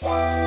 Bye.